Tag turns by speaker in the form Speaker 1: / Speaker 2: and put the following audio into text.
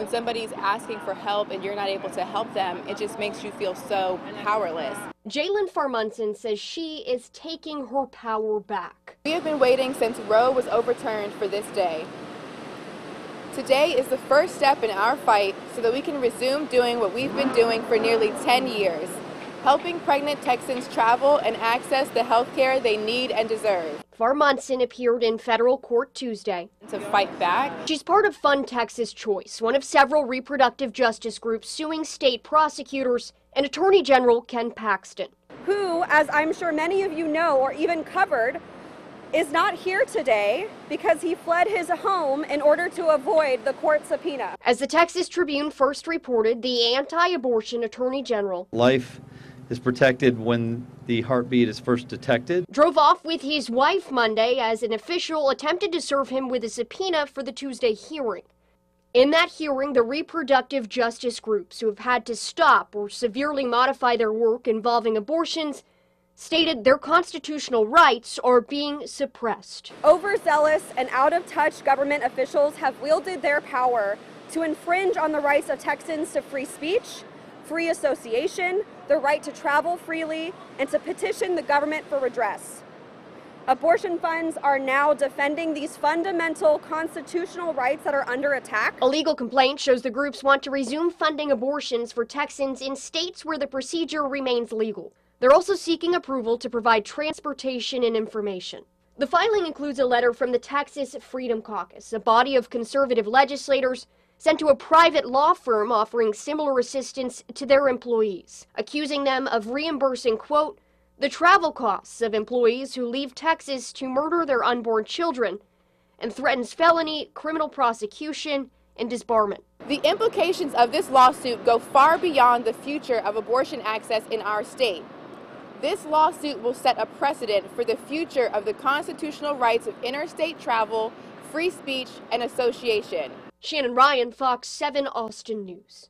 Speaker 1: when somebody's asking for help and you're not able to help them, it just makes you feel so powerless.
Speaker 2: Jaylynn Farr Munson says she is taking her power back.
Speaker 1: We have been waiting since Roe was overturned for this day. Today is the first step in our fight so that we can resume doing what we've been doing for nearly 10 years, helping pregnant Texans travel and access the health care they need and deserve.
Speaker 2: Farr Munson appeared in federal court Tuesday
Speaker 1: to fight back.
Speaker 2: She's part of Fund Texas Choice, one of several reproductive justice groups suing state prosecutors and Attorney General Ken Paxton.
Speaker 3: Who, as I'm sure many of you know or even covered, is not here today because he fled his home in order to avoid the court subpoena.
Speaker 2: As the Texas Tribune first reported, the anti abortion attorney general
Speaker 4: Life is protected when the heartbeat is first detected.
Speaker 2: drove off with his wife Monday as an official attempted to serve him with a subpoena for the Tuesday hearing. In that hearing, the reproductive justice groups who have had to stop or severely modify their work involving abortions stated their constitutional rights are being suppressed.
Speaker 3: Overzealous and out of touch government officials have wielded their power to infringe on the rights of Texans to free speech, free association, the right to travel freely, and to petition the government for redress. Abortion funds are now defending these fundamental constitutional rights that are under attack.
Speaker 2: A legal complaint shows the groups want to resume funding abortions for Texans in states where the procedure remains legal. They're also seeking approval to provide transportation and information. The filing includes a letter from the Texas Freedom Caucus, a body of conservative legislators sent to a private law firm offering similar assistance to their employees, accusing them of reimbursing, quote, the travel costs of employees who leave Texas to murder their unborn children and threatens felony, criminal prosecution, and disbarment.
Speaker 1: The implications of this lawsuit go far beyond the future of abortion access in our state. This lawsuit will set a precedent for the future of the constitutional rights of interstate travel, free speech, and association.
Speaker 2: Shannon Ryan, Fox 7 Austin News.